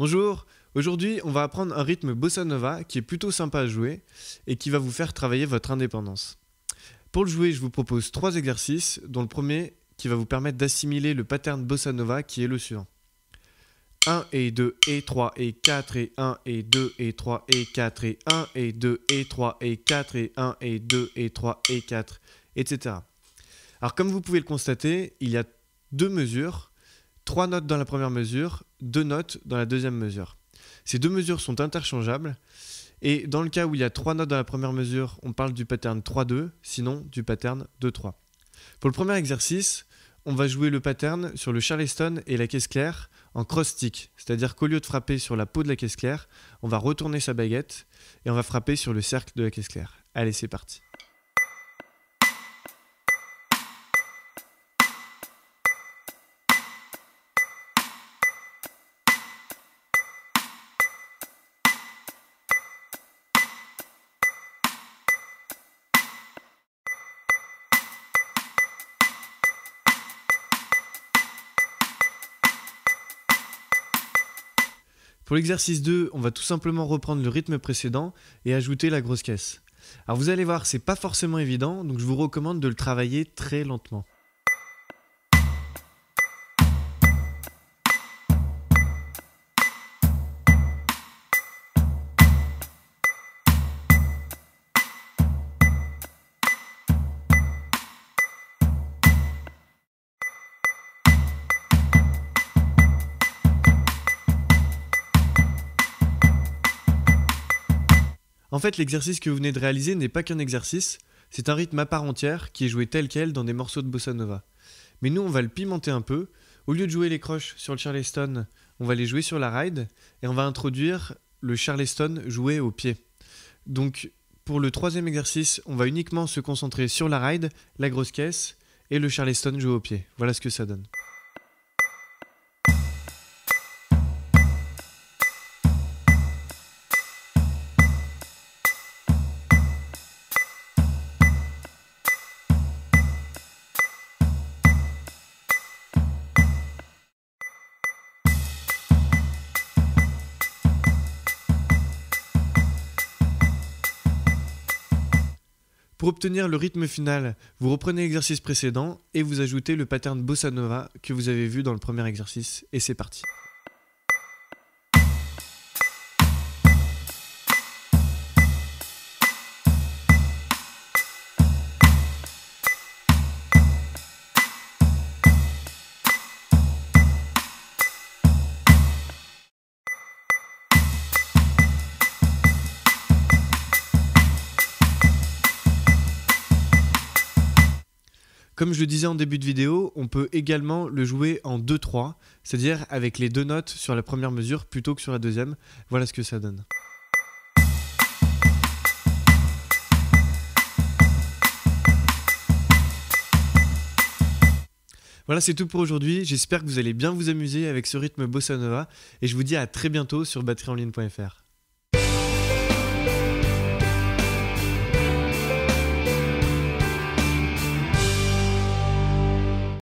Bonjour, aujourd'hui on va apprendre un rythme bossa nova qui est plutôt sympa à jouer et qui va vous faire travailler votre indépendance. Pour le jouer, je vous propose trois exercices, dont le premier qui va vous permettre d'assimiler le pattern bossa nova qui est le suivant. 1 et 2 et 3 et 4 et 1 et 2 et 3 et 4 et 1 et 2 et 3 et 4 et 1 et 2 et 3 et 4, etc. Alors comme vous pouvez le constater, il y a deux mesures, trois notes dans la première mesure, deux notes dans la deuxième mesure. Ces deux mesures sont interchangeables et dans le cas où il y a trois notes dans la première mesure, on parle du pattern 3-2, sinon du pattern 2-3. Pour le premier exercice, on va jouer le pattern sur le charleston et la caisse claire en cross stick, c'est-à-dire qu'au lieu de frapper sur la peau de la caisse claire, on va retourner sa baguette et on va frapper sur le cercle de la caisse claire. Allez, c'est parti. Pour l'exercice 2, on va tout simplement reprendre le rythme précédent et ajouter la grosse caisse. Alors vous allez voir, c'est pas forcément évident, donc je vous recommande de le travailler très lentement. En fait, l'exercice que vous venez de réaliser n'est pas qu'un exercice, c'est un rythme à part entière qui est joué tel quel dans des morceaux de bossa nova. Mais nous, on va le pimenter un peu. Au lieu de jouer les croches sur le charleston, on va les jouer sur la ride et on va introduire le charleston joué au pied. Donc, pour le troisième exercice, on va uniquement se concentrer sur la ride, la grosse caisse et le charleston joué au pied. Voilà ce que ça donne. Pour obtenir le rythme final, vous reprenez l'exercice précédent et vous ajoutez le pattern bossa nova que vous avez vu dans le premier exercice et c'est parti. Comme je le disais en début de vidéo, on peut également le jouer en 2-3, c'est-à-dire avec les deux notes sur la première mesure plutôt que sur la deuxième. Voilà ce que ça donne. Voilà, c'est tout pour aujourd'hui. J'espère que vous allez bien vous amuser avec ce rythme bossa nova et je vous dis à très bientôt sur batteryenligne.fr.